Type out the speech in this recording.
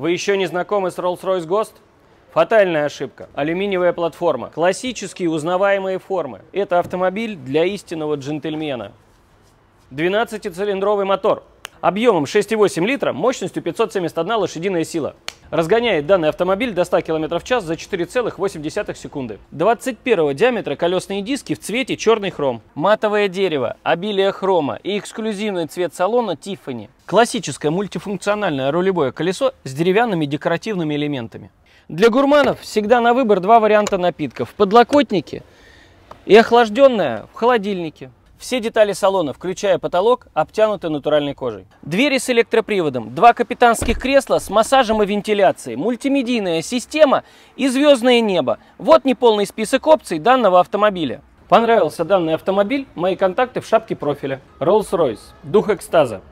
Вы еще не знакомы с Rolls-Royce Ghost? Фатальная ошибка. Алюминиевая платформа. Классические узнаваемые формы. Это автомобиль для истинного джентльмена. 12-цилиндровый мотор. Объемом 6,8 литра, мощностью 571 лошадиная сила. Разгоняет данный автомобиль до 100 км в час за 4,8 секунды. 21 диаметра колесные диски в цвете черный хром. Матовое дерево, обилие хрома и эксклюзивный цвет салона Tiffany. Классическое мультифункциональное рулевое колесо с деревянными декоративными элементами. Для гурманов всегда на выбор два варианта напитков. Подлокотники и охлажденное в холодильнике. Все детали салона, включая потолок, обтянуты натуральной кожей. Двери с электроприводом, два капитанских кресла с массажем и вентиляцией, мультимедийная система и звездное небо. Вот неполный список опций данного автомобиля. Понравился данный автомобиль? Мои контакты в шапке профиля. Rolls-Royce. Дух экстаза.